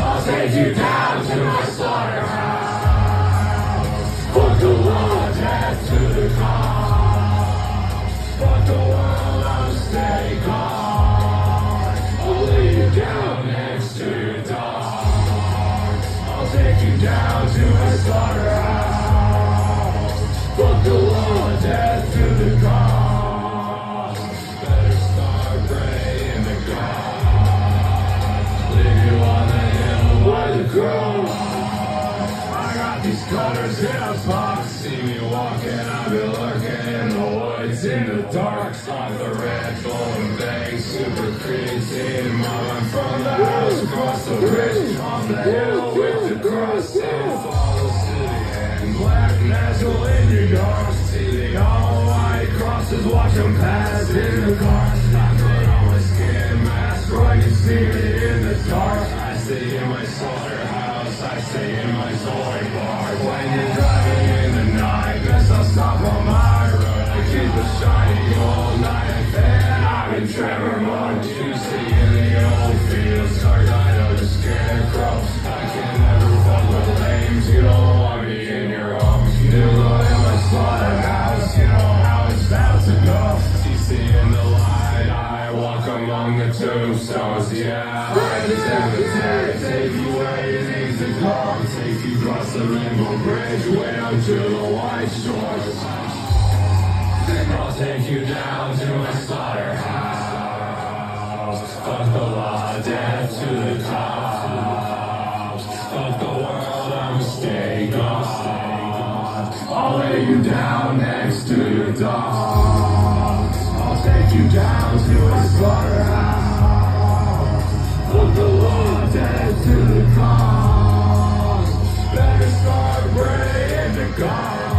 I'll take you down to my slaughterhouse. Fuck the law, to. Fuck the world, I'll you down next to. I'll take you down to my slaughterhouse. Fuck the I got these cutters in a box. See me walking, I've been lurking in the woods in the dark. Off the red, golden bank, super creatine. I'm from the house across the bridge. On the hill with the cross. And follow city and black national in your dark. See the all white crosses, watch them pass in the cars. I put on my skin mask, I can see me in the dark. I stay in When you're driving in the night, guess I'll stop on my keep shiny all night, and in Trevor mode. The tombstones, yeah. I Sematary, take you where you need to go. Take you across the rainbow bridge, way up to the white shores. I'll take you down to my slaughterhouse. Fuck the law, death to the cops. Fuck the world, I'm stay gone. I'll lay you down next to your dog. God.